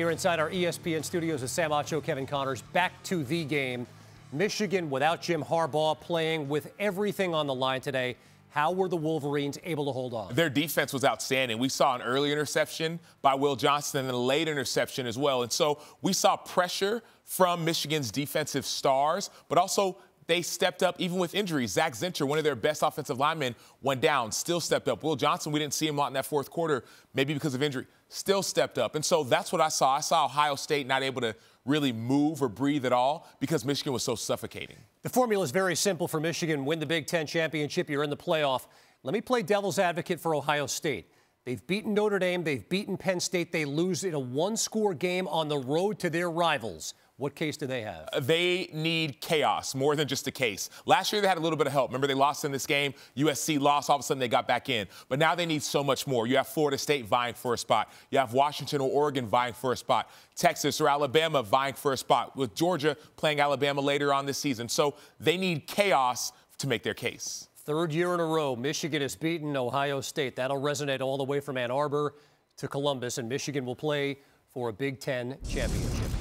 Here inside our ESPN studios is Sam Acho, Kevin Connors. Back to the game. Michigan without Jim Harbaugh playing with everything on the line today. How were the Wolverines able to hold on? Their defense was outstanding. We saw an early interception by Will Johnson and a late interception as well. And so we saw pressure from Michigan's defensive stars, but also they stepped up even with injuries. Zak Zinter, one of their best offensive linemen, went down, still stepped up. Will Johnson, we didn't see him a lot in that fourth quarter, maybe because of injury, still stepped up. And so that's what I saw. I saw Ohio State not able to really move or breathe at all because Michigan was so suffocating. The formula is very simple for Michigan. Win the Big Ten championship, you're in the playoff. Let me play devil's advocate for Ohio State. They've beaten Notre Dame, they've beaten Penn State, they lose in a one score game on the road to their rivals. What case do they have? Uh, they need chaos more than just a case. Last year they had a little bit of help. Remember they lost in this game. USC lost. All of a sudden they got back in. But now they need so much more. You have Florida State vying for a spot. You have Washington or Oregon vying for a spot. Texas or Alabama vying for a spot. With Georgia playing Alabama later on this season. So they need chaos to make their case. Third year in a row, Michigan has beaten Ohio State. That'll resonate all the way from Ann Arbor to Columbus, and Michigan will play for a Big Ten championship.